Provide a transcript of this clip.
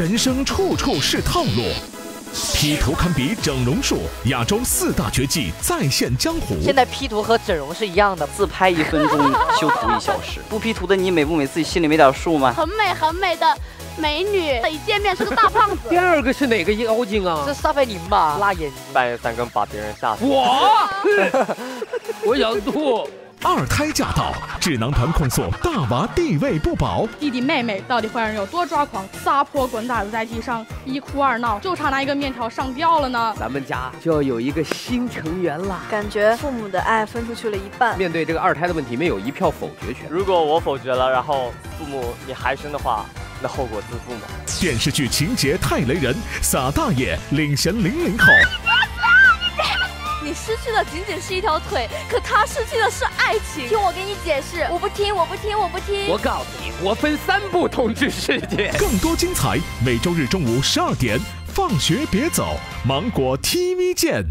人生处处是套路，P 图堪比整容术，亚洲四大绝技再现江湖。现在 P 图和整容是一样的，自拍一分钟，修图一小时。不 P 图的你美不美？自己心里没点数吗？很美很美的美女，一见面是个大胖子。第二个是哪个妖精啊？这撒贝宁吧，辣眼睛，半夜三更把别人吓死。我，我想吐。二胎驾到，智囊团控诉大娃地位不保。弟弟妹妹到底会让人有多抓狂？撒泼滚打的在地上，一哭二闹，就差拿一个面条上吊了呢。咱们家就要有一个新成员啦，感觉父母的爱分出去了一半。面对这个二胎的问题，没有一票否决权。如果我否决了，然后父母你还生的话，那后果自负嘛。电视剧情节太雷人，撒大爷领衔零零后。你失去的仅仅是一条腿，可他失去的是爱情。听我给你解释，我不听，我不听，我不听。我告诉你，我分三步统治世界。更多精彩，每周日中午十二点，放学别走，芒果 TV 见。